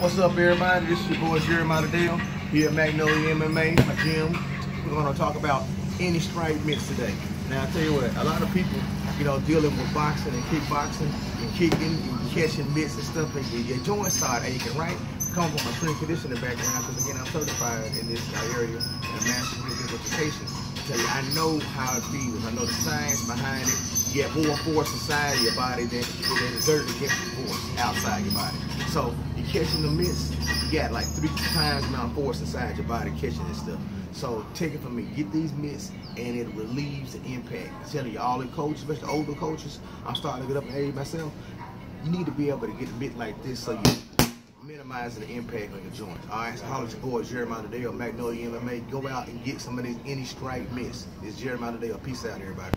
What's up, everybody? This is your boy Jeremiah Liddell here at Magnolia MMA, my gym. We're going to talk about AnyStrike mix today. Now, I tell you what, a lot of people, you know, dealing with boxing and kickboxing and kicking and catching mitts and stuff, and your, your joints start aching, right? Come from a strength conditioning background, because again, I'm certified in this area and a master's with education. I tell you, I know how it feels. I know the science behind it. You get more force inside your body than, than exerted against the force outside your body. So catching the miss, you got like three times amount of force inside your body catching this stuff. So take it from me, get these mitts and it relieves the impact. I'm telling you, all the coaches, especially older coaches, I'm starting to get up in age myself. You need to be able to get a mitt like this so you minimizing the impact on your joints. All right, so holler at your boy Jeremiah Liddell, Magnolia MMA. Go out and get some of these AnyStrike mitts. It's Jeremiah Liddell. Peace out, everybody.